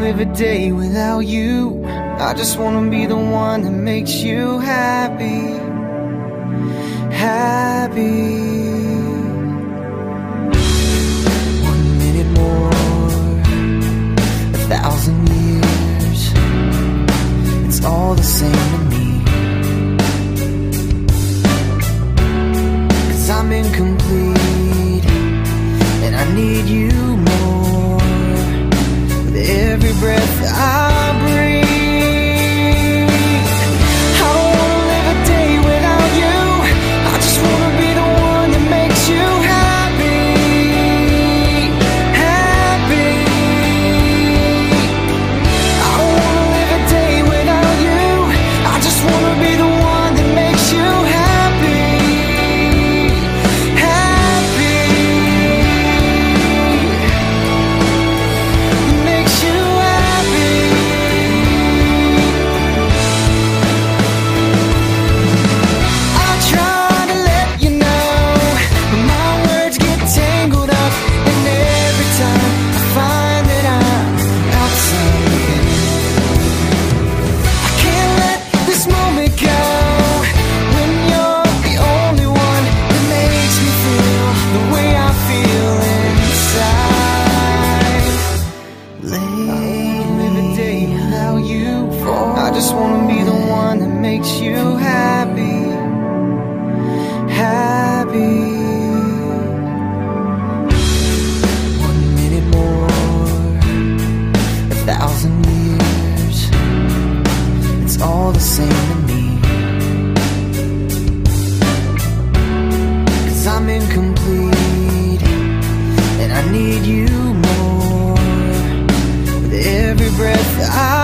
Live a day without you. I just wanna be the one that makes you happy. Happy. One minute more, a thousand years. It's all the same to me. Cause I'm incomplete, and I need you just wanna be the one that makes you happy, happy. One minute more, a thousand years. It's all the same to me. Cause I'm incomplete, and I need you more with every breath I